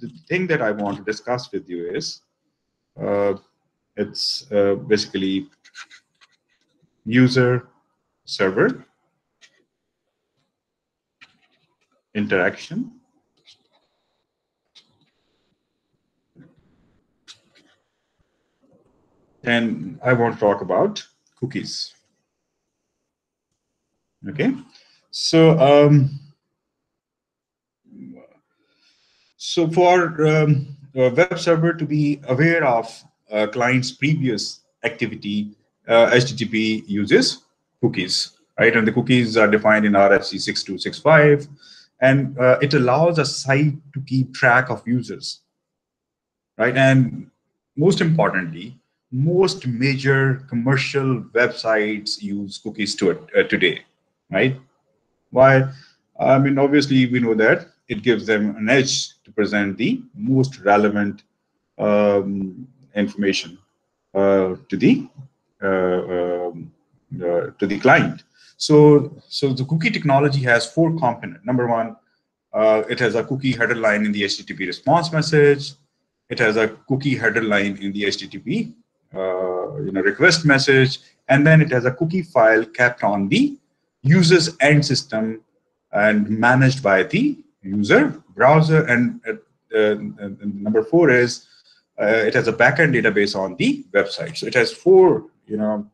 the thing that I want to discuss with you is uh, it's uh, basically user server interaction and I want to talk about cookies. Okay, so um, so for um, a web server to be aware of a client's previous activity, uh, HTTP uses cookies, right? And the cookies are defined in RFC 6265, and uh, it allows a site to keep track of users, right? And most importantly, most major commercial websites use cookies to uh, today, right? Why? I mean, obviously, we know that it gives them an edge to present the most relevant um, information uh, to the uh, um, uh, to the client. So, so the cookie technology has four components. Number one, uh, it has a cookie header line in the HTTP response message. It has a cookie header line in the HTTP uh, you know request message, and then it has a cookie file kept on the user's end system and managed by the user browser. And, uh, number four is uh, it has a backend database on the website. So it has four you know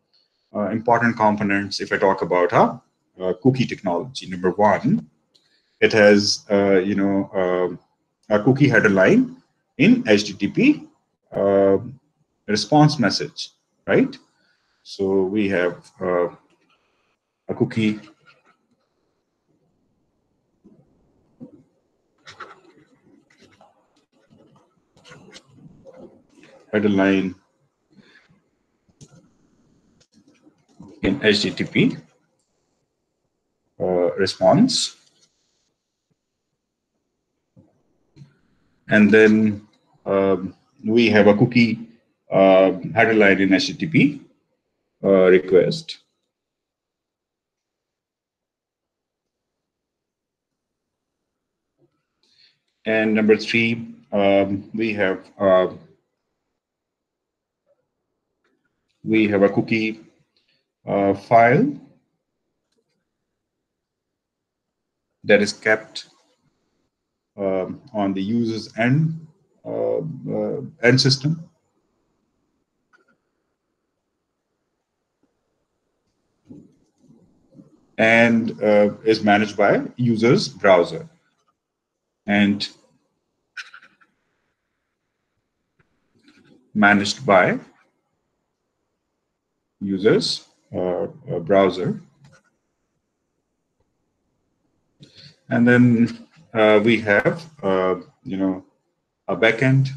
uh, important components. If I talk about a cookie technology, number one, it has uh, you know um, a cookie header line in HTTP. Um, response message, right? So we have uh, a cookie header line in HTTP uh, response. And then um, we have a cookie uh, header line in HTTP uh, request. And number three, um, we have uh, we have a cookie uh, file that is kept um, on the user's end uh, uh, end system and uh, is managed by user's browser. And managed by users uh, browser. And then uh, we have, uh, you know, a backend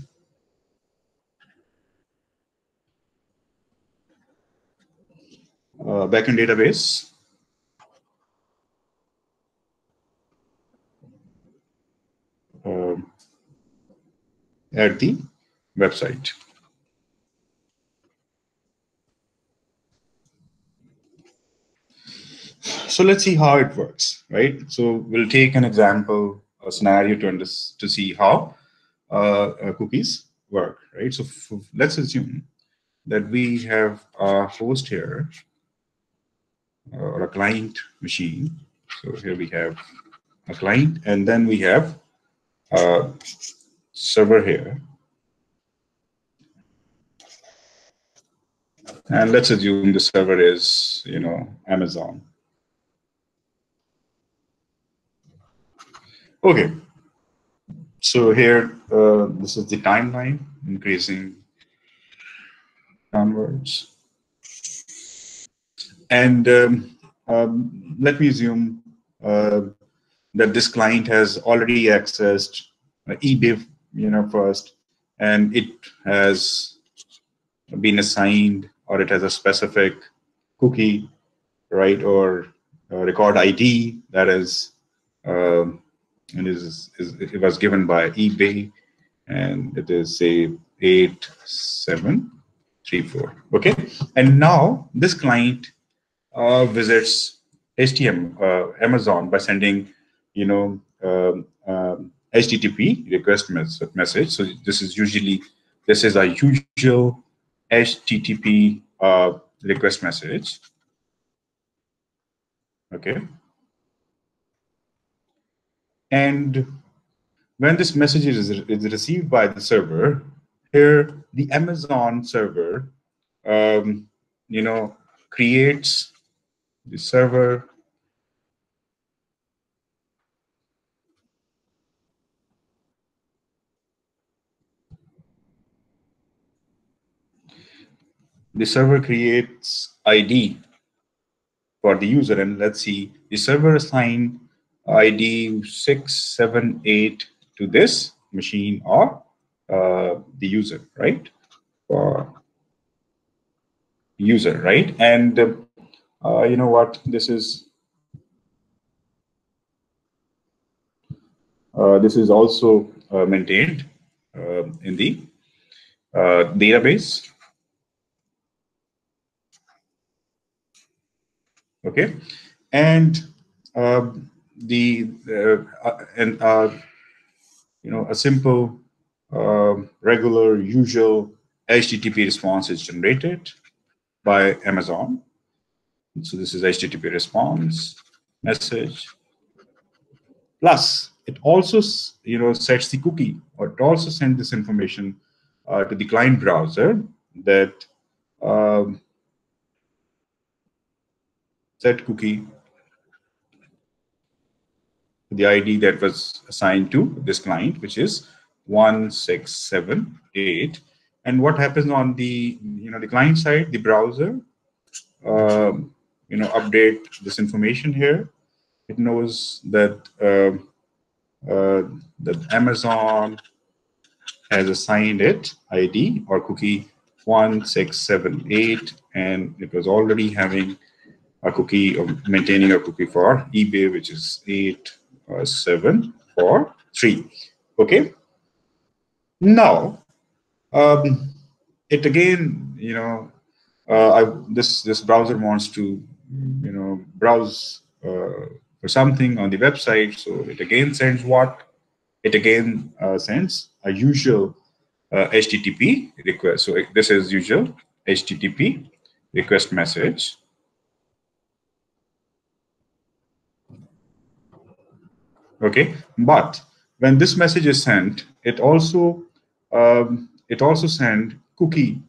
uh, backend database at the website. So let's see how it works, right? So we'll take an example, a scenario to, to see how uh, uh, cookies work, right? So let's assume that we have a host here uh, or a client machine. So here we have a client, and then we have a server here. And let's assume the server is, you know, Amazon. Okay. So here, uh, this is the timeline increasing downwards. And um, um, let me assume uh, that this client has already accessed eBay you know, first, and it has been assigned or it has a specific cookie, right, or record ID that is, uh, and is, is, it was given by eBay, and it is say eight seven three four. Okay, and now this client uh, visits HTM uh, Amazon by sending, you know, um, um, HTTP request mes message. So this is usually, this is a usual HTTP uh, request message. Okay. And when this message is, is received by the server, here the Amazon server, um, you know, creates the server the server creates ID for the user. And let's see, the server assign ID 678 to this machine or uh, the user, right? For user, right? And uh, you know what? This is uh, this is also uh, maintained uh, in the uh, database okay and the uh, uh and uh, you know a simple uh, regular usual http response is generated by amazon. So this is http response message. Plus it also you know sets the cookie or it also sends this information uh, to the client browser that um, set cookie the ID that was assigned to this client, which is 1678. And what happens on the you know the client side, the browser, um, you know, update this information here. It knows that uh, uh, that Amazon has assigned it ID or cookie 1678, and it was already having a cookie or maintaining a cookie for eBay, which is eight uh, three, Okay. Now, um, it again, you know, uh, I, this this browser wants to, you know, browse uh, for something on the website. So it again sends what? It again uh, sends a usual HTTP uh, request. So this is usual HTTP request message okay? But when this message is sent it also um, it also send cookie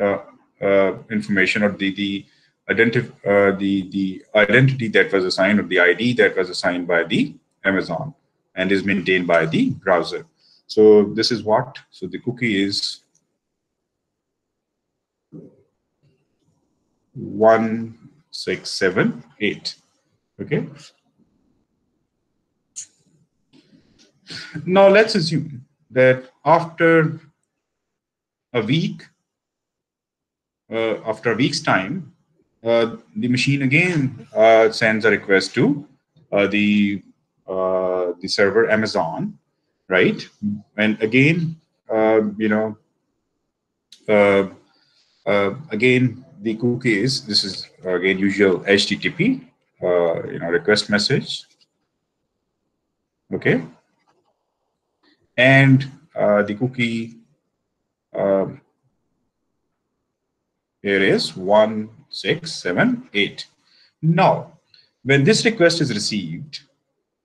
uh, uh, information or the the identity uh, the the identity that was assigned or the id that was assigned by the amazon and is maintained by the browser. So this is what so the cookie is one six seven eight. Okay Now let's assume that after a week, uh, after a week's time, uh, the machine again uh, sends a request to uh, the uh, the server Amazon, right? And again, uh, you know, again the cookie is this is again usual HTTP, you know, request message. Okay, and uh, the cookie um, here is 1678. Now, when this request is received,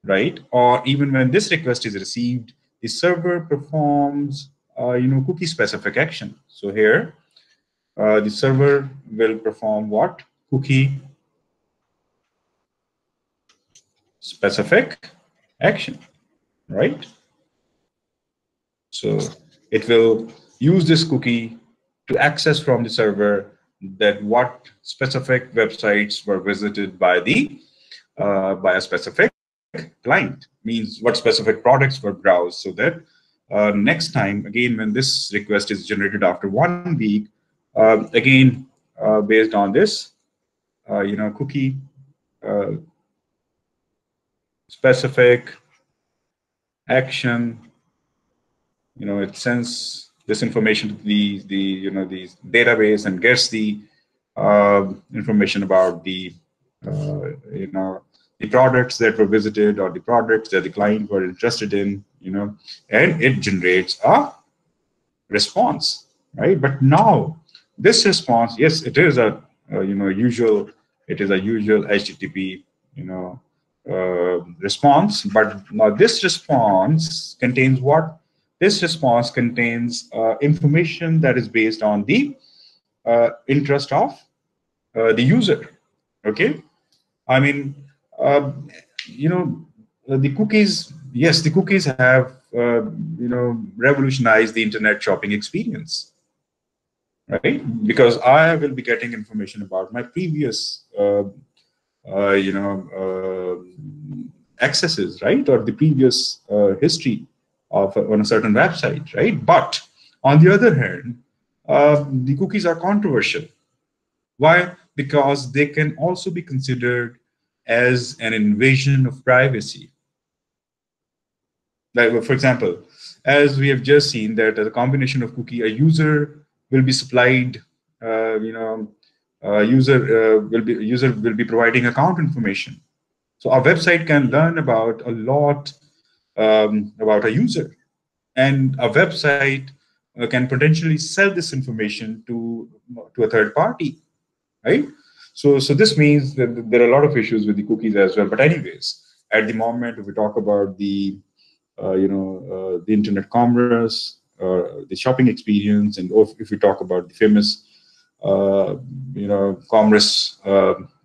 right, or even when this request is received, the server performs, uh, you know, cookie specific action. So here, uh, the server will perform what? Cookie specific action, right? So it will use this cookie to access from the server that what specific websites were visited by the uh, by a specific client means what specific products were browsed so that uh, next time again when this request is generated after one week uh, again based on this uh, you know cookie uh, specific action you know, it sends this information to the, the you know, the database and gets the uh, information about the, uh, you know, the products that were visited or the products that the client were interested in, you know, and it generates a response, right? But now this response, yes, it is a, a you know usual, it is a usual HTTP, you know, uh, response. But now this response contains what? This response contains uh, information that is based on the uh, interest of uh, the user. Okay, I mean, um, you know, the cookies. Yes, the cookies have uh, you know revolutionized the internet shopping experience right because i will be getting information about my previous uh, uh, you know uh, accesses right or the previous uh, history of on a certain website right? But on the other hand um, the cookies are controversial. Why? Because they can also be considered as an invasion of privacy. Like, for example, as we have just seen that a combination of cookie, a user will be supplied, uh, you know, uh, user uh, will be user will be providing account information. So our website can learn about a lot um, about a user, and a website uh, can potentially sell this information to to a third party, right? So so this means that there are a lot of issues with the cookies as well. But anyways, at the moment, if we talk about the uh, you know, uh, the internet commerce, uh, the shopping experience, and if we talk about the famous, you know, commerce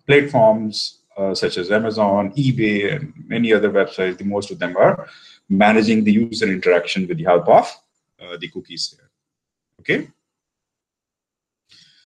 platforms Uh, such as Amazon, eBay, and many other websites, the most of them are managing the user interaction with the help of uh, the cookies here. Okay.